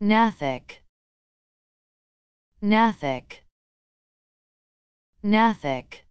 Nathic Nathic Nathic